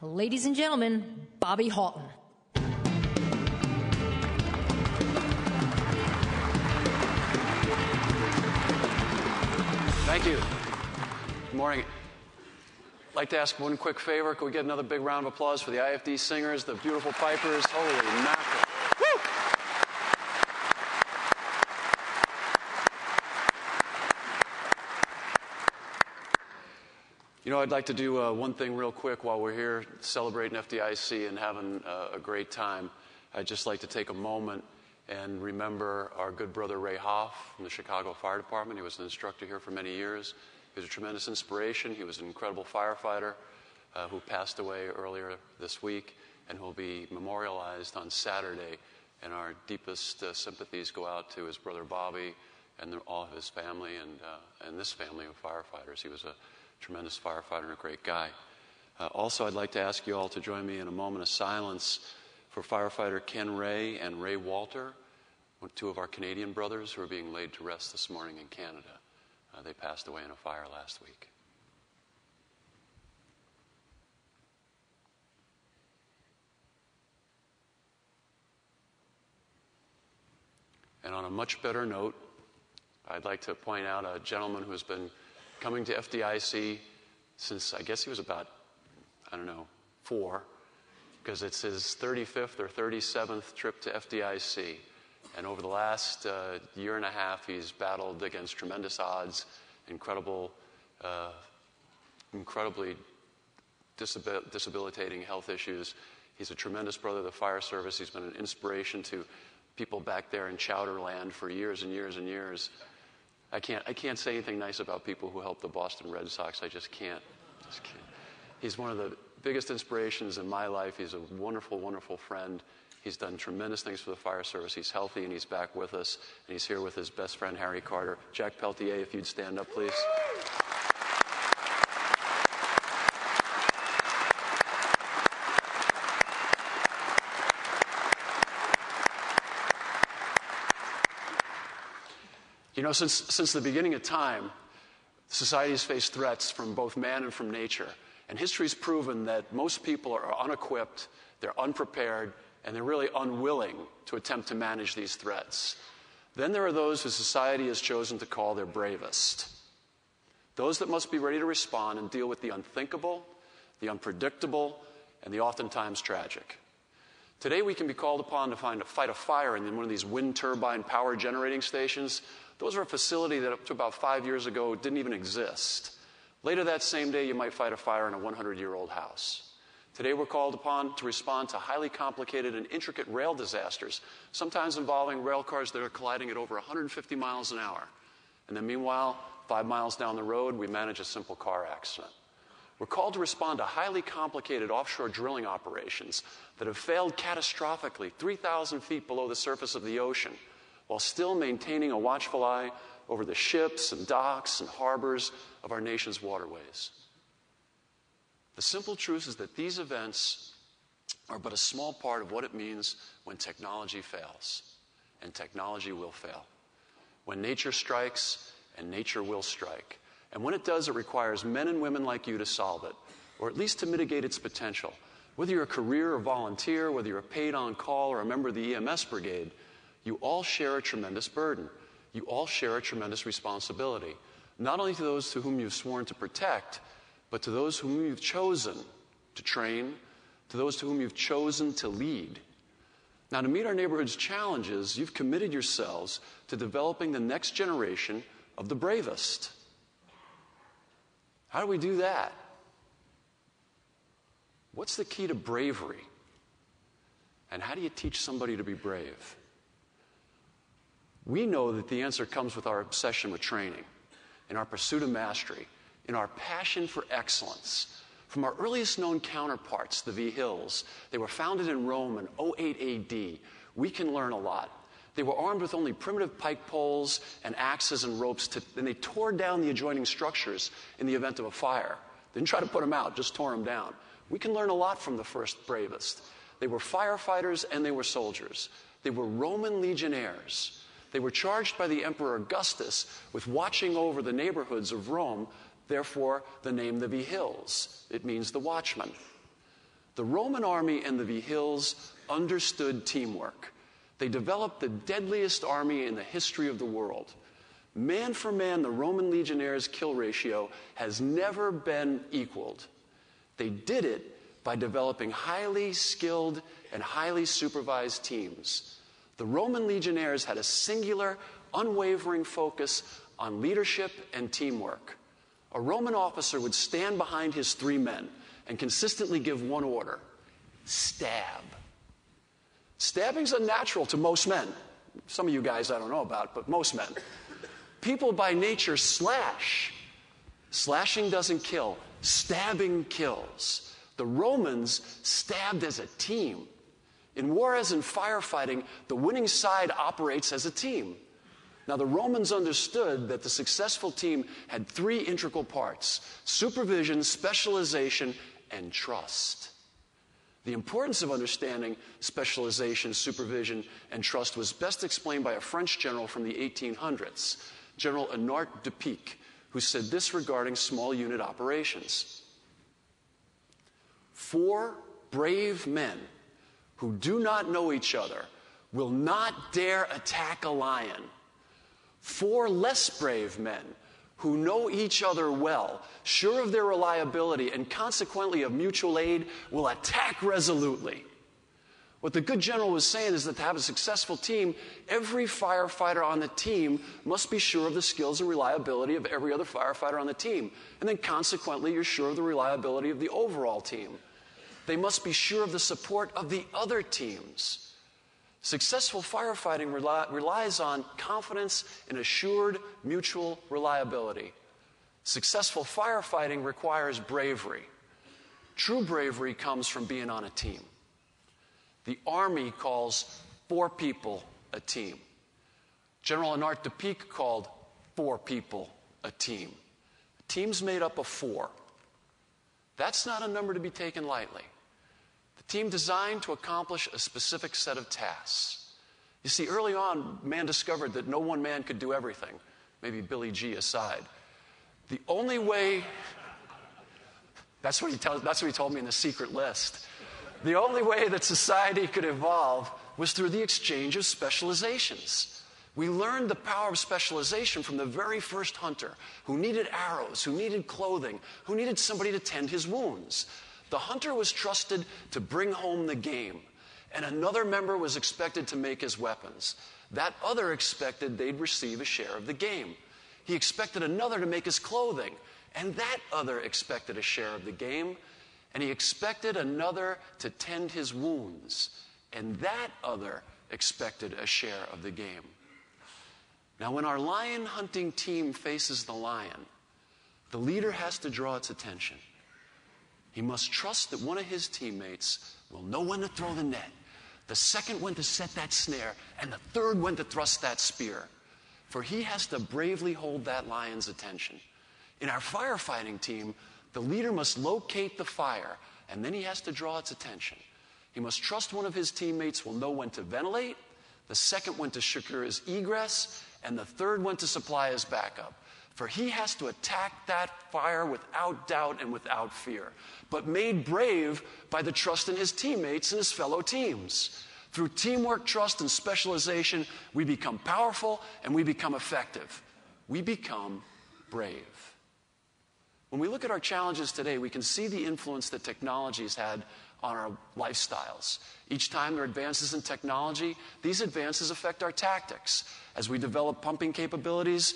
ladies and gentlemen, Bobby Halton. Thank you. Good morning. I'd like to ask one quick favor. Could we get another big round of applause for the IFD singers, the beautiful pipers? Holy mackerel. You know, I'd like to do uh, one thing real quick while we're here celebrating FDIC and having uh, a great time. I'd just like to take a moment and remember our good brother Ray Hoff from the Chicago Fire Department. He was an instructor here for many years. He was a tremendous inspiration. He was an incredible firefighter uh, who passed away earlier this week and will be memorialized on Saturday. And our deepest uh, sympathies go out to his brother Bobby and all of his family and, uh, and this family of firefighters. He was a tremendous firefighter and a great guy. Uh, also, I'd like to ask you all to join me in a moment of silence for firefighter Ken Rea and Ray Walter, two of our Canadian brothers who are being laid to rest this morning in Canada. Uh, they passed away in a fire last week. And on a much better note, I'd like to point out a gentleman who has been coming to FDIC since I guess he was about, I don't know, four, because it's his 35th or 37th trip to FDIC. And over the last uh, year and a half, he's battled against tremendous odds, incredible, uh, incredibly disabil- disabilitating health issues. He's a tremendous brother of the fire service. He's been an inspiration to people back there in Chowderland for years and years and years. I can't, I can't say anything nice about people who help the Boston Red Sox. I just can't. Just can't. He's one of the biggest inspirations in my life. He's a wonderful, wonderful friend. He's done tremendous things for the fire service. He's healthy and he's back with us. And he's here with his best friend, Harry Carter. Jack Peltier, if you'd stand up, please. Know, since, since the beginning of time, society has faced threats from both man and from nature. And history's proven that most people are unequipped, they're unprepared, and they're really unwilling to attempt to manage these threats. Then there are those who society has chosen to call their bravest. Those that must be ready to respond and deal with the unthinkable, the unpredictable, and the oftentimes tragic. Today, we can be called upon to find, a, fight a fire in one of these wind turbine power generating stations those are a facility that up to about five years ago didn't even exist. Later that same day, you might fight a fire in a 100 year old house. Today, we're called upon to respond to highly complicated and intricate rail disasters, sometimes involving rail cars that are colliding at over 150 miles an hour. And then, meanwhile, five miles down the road, we manage a simple car accident. We're called to respond to highly complicated offshore drilling operations that have failed catastrophically 3,000 feet below the surface of the ocean while still maintaining a watchful eye over the ships and docks and harbors of our nation's waterways. The simple truth is that these events are but a small part of what it means when technology fails, and technology will fail. When nature strikes, and nature will strike. And when it does, it requires men and women like you to solve it, or at least to mitigate its potential. Whether you're a career or volunteer, whether you're a paid on call or a member of the EMS brigade, you all share a tremendous burden. You all share a tremendous responsibility, not only to those to whom you've sworn to protect, but to those whom you've chosen to train, to those to whom you've chosen to lead. Now, to meet our neighborhood's challenges, you've committed yourselves to developing the next generation of the bravest. How do we do that? What's the key to bravery? And how do you teach somebody to be brave? We know that the answer comes with our obsession with training, in our pursuit of mastery, in our passion for excellence. From our earliest known counterparts, the Vigiles, they were founded in Rome in 08 AD. We can learn a lot. They were armed with only primitive pike poles and axes and ropes, to, and they tore down the adjoining structures in the event of a fire. They didn't try to put them out, just tore them down. We can learn a lot from the first bravest. They were firefighters and they were soldiers. They were Roman legionnaires. They were charged by the Emperor Augustus with watching over the neighborhoods of Rome, therefore, the name Vigiles. It means the watchman. The Roman army and the Vigiles understood teamwork. They developed the deadliest army in the history of the world. Man for man, the Roman legionnaires' kill ratio has never been equaled. They did it by developing highly skilled and highly supervised teams. The Roman legionnaires had a singular, unwavering focus on leadership and teamwork. A Roman officer would stand behind his three men and consistently give one order stab. Stabbing's unnatural to most men. Some of you guys I don't know about, but most men. People by nature slash. Slashing doesn't kill, stabbing kills. The Romans stabbed as a team. In war, as in firefighting, the winning side operates as a team. Now, the Romans understood that the successful team had three integral parts supervision, specialization, and trust. The importance of understanding specialization, supervision, and trust was best explained by a French general from the 1800s. General Ardant du Picq, who said this regarding small unit operations Four brave men who do not know each other will not dare attack a lion. Four less brave men who know each other well, sure of their reliability, and consequently of mutual aid, will attack resolutely. What the good general was saying is that to have a successful team, every firefighter on the team must be sure of the skills and reliability of every other firefighter on the team. And then consequently, you're sure of the reliability of the overall team. They must be sure of the support of the other teams. Successful firefighting rely, relies on confidence and assured mutual reliability. Successful firefighting requires bravery. True bravery comes from being on a team. The Army calls four people a team. General Ardant du Picq called four people a team. A team's made up of four. That's not a number to be taken lightly. The team designed to accomplish a specific set of tasks. You see, early on, man discovered that no one man could do everything, maybe Billy G aside. The only way, that's what he, tells, that's what he told me in the secret list. The only way that society could evolve was through the exchange of specializations. We learned the power of specialization from the very first hunter who needed arrows, who needed clothing, who needed somebody to tend his wounds. The hunter was trusted to bring home the game, and another member was expected to make his weapons. That other expected they'd receive a share of the game. He expected another to make his clothing, and that other expected a share of the game and he expected another to tend his wounds, and that other expected a share of the game. Now, when our lion hunting team faces the lion, the leader has to draw its attention. He must trust that one of his teammates will know when to throw the net, the second when to set that snare, and the third when to thrust that spear. For he has to bravely hold that lion's attention. In our firefighting team, the leader must locate the fire, and then he has to draw its attention. He must trust one of his teammates will know when to ventilate, the second when to secure his egress, and the third when to supply his backup. For he has to attack that fire without doubt and without fear, but made brave by the trust in his teammates and his fellow teams. Through teamwork, trust, and specialization, we become powerful and we become effective. We become brave. When we look at our challenges today, we can see the influence that technology has had on our lifestyles. Each time there are advances in technology, these advances affect our tactics. As we develop pumping capabilities,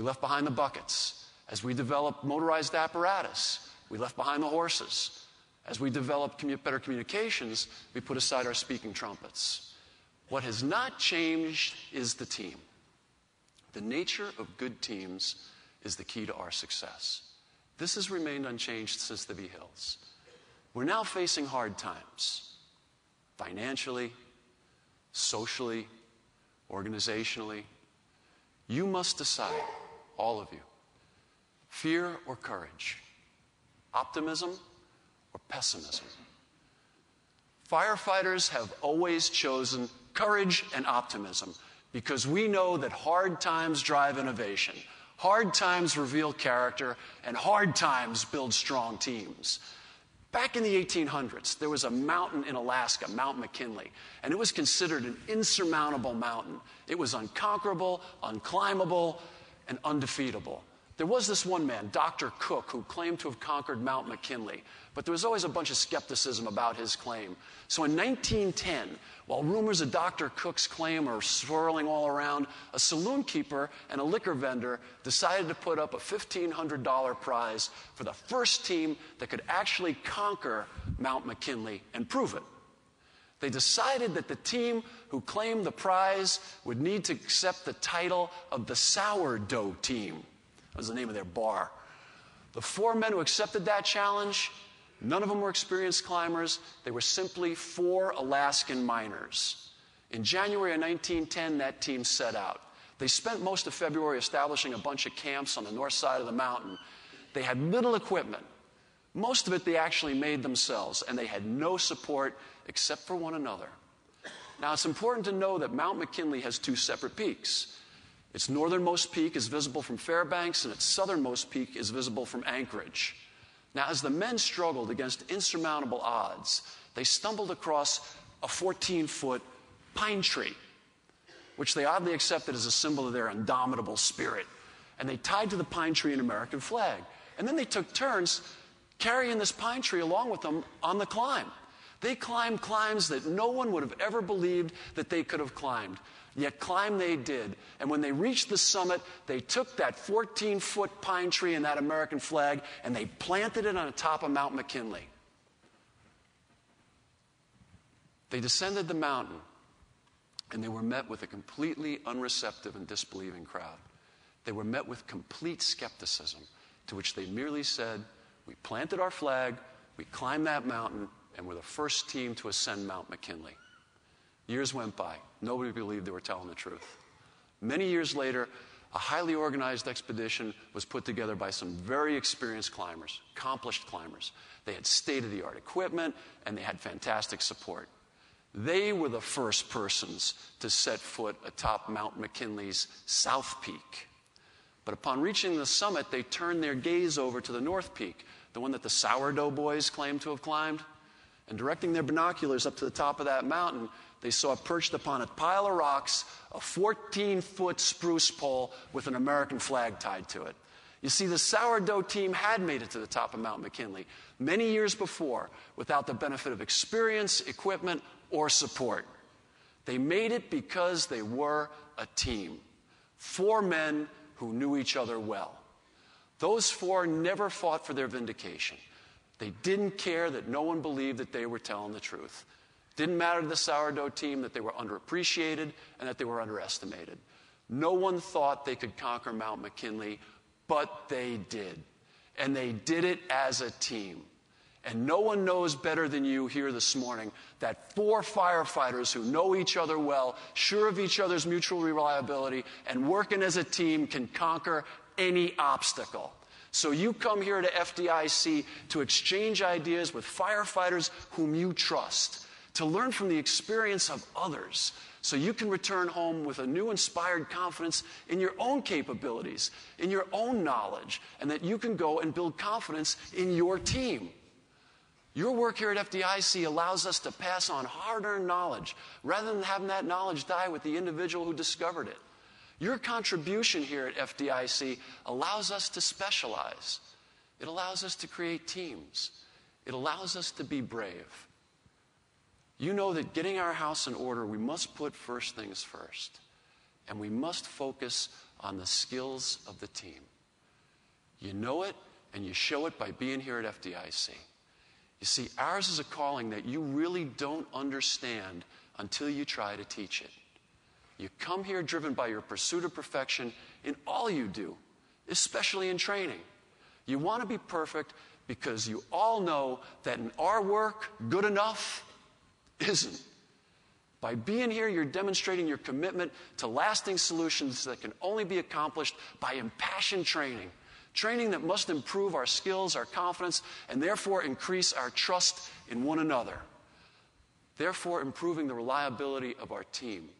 we left behind the buckets. As we developed motorized apparatus, we left behind the horses. As we developed commu- better communications, we put aside our speaking trumpets. What has not changed is the team. The nature of good teams is the key to our success. This has remained unchanged since the Vigiles. We're now facing hard times financially, socially, organizationally. You must decide, all of you, fear or courage, optimism or pessimism. Firefighters have always chosen courage and optimism because we know that hard times drive innovation. Hard times reveal character, and hard times build strong teams. Back in the 1800s, there was a mountain in Alaska, Mount McKinley, and it was considered an insurmountable mountain. It was unconquerable, unclimbable, and undefeatable. There was this one man, Dr. Cook, who claimed to have conquered Mount McKinley, but there was always a bunch of skepticism about his claim. So in 1910, while rumors of Dr. Cook's claim are swirling all around, a saloon keeper and a liquor vendor decided to put up a $1,500 prize for the first team that could actually conquer Mount McKinley and prove it. They decided that the team who claimed the prize would need to accept the title of the sourdough team That was the name of their bar. The four men who accepted that challenge, none of them were experienced climbers. They were simply four Alaskan miners. In January of 1910, that team set out. They spent most of February establishing a bunch of camps on the north side of the mountain. They had little equipment. Most of it they actually made themselves, and they had no support except for one another. Now, it's important to know that Mount McKinley has two separate peaks. Its northernmost peak is visible from Fairbanks, and its southernmost peak is visible from Anchorage. Now, as the men struggled against insurmountable odds, they stumbled across a 14 foot pine tree, which they oddly accepted as a symbol of their indomitable spirit. And they tied to the pine tree an American flag. And then they took turns carrying this pine tree along with them on the climb. They climbed climbs that no one would have ever believed that they could have climbed. Yet climb they did. And when they reached the summit, they took that 14 foot pine tree and that American flag and they planted it on the top of Mount McKinley. They descended the mountain and they were met with a completely unreceptive and disbelieving crowd. They were met with complete skepticism, to which they merely said, We planted our flag, we climbed that mountain, and we're the first team to ascend Mount McKinley. Years went by. Nobody believed they were telling the truth. Many years later, a highly organized expedition was put together by some very experienced climbers, accomplished climbers. They had state of the art equipment and they had fantastic support. They were the first persons to set foot atop Mount McKinley's South Peak. But upon reaching the summit, they turned their gaze over to the North Peak, the one that the sourdough boys claimed to have climbed. And directing their binoculars up to the top of that mountain, they saw perched upon a pile of rocks a 14 foot spruce pole with an American flag tied to it. You see, the sourdough team had made it to the top of Mount McKinley many years before without the benefit of experience, equipment, or support. They made it because they were a team. Four men who knew each other well. Those four never fought for their vindication. They didn't care that no one believed that they were telling the truth. Didn't matter to the sourdough team that they were underappreciated and that they were underestimated. No one thought they could conquer Mount McKinley, but they did. And they did it as a team. And no one knows better than you here this morning that four firefighters who know each other well, sure of each other's mutual reliability, and working as a team can conquer any obstacle. So you come here to FDIC to exchange ideas with firefighters whom you trust to learn from the experience of others so you can return home with a new inspired confidence in your own capabilities, in your own knowledge, and that you can go and build confidence in your team. Your work here at FDIC allows us to pass on hard earned knowledge rather than having that knowledge die with the individual who discovered it. Your contribution here at FDIC allows us to specialize, it allows us to create teams, it allows us to be brave. You know that getting our house in order, we must put first things first. And we must focus on the skills of the team. You know it, and you show it by being here at FDIC. You see, ours is a calling that you really don't understand until you try to teach it. You come here driven by your pursuit of perfection in all you do, especially in training. You want to be perfect because you all know that in our work, good enough isn't. By being here, you're demonstrating your commitment to lasting solutions that can only be accomplished by impassioned training. Training that must improve our skills, our confidence, and therefore increase our trust in one another. Therefore, improving the reliability of our team.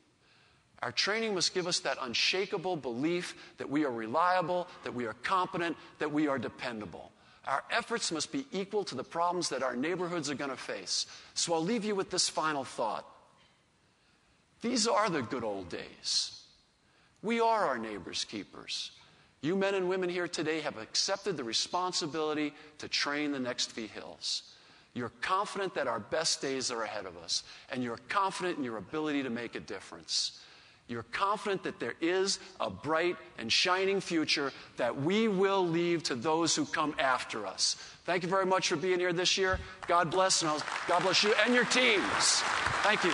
Our training must give us that unshakable belief that we are reliable, that we are competent, that we are dependable. Our efforts must be equal to the problems that our neighborhoods are going to face. So I'll leave you with this final thought. These are the good old days. We are our neighbor's keepers. You men and women here today have accepted the responsibility to train the next Vigiles. You're confident that our best days are ahead of us, and you're confident in your ability to make a difference. You're confident that there is a bright and shining future that we will leave to those who come after us. Thank you very much for being here this year. God bless, and God bless you and your teams. Thank you.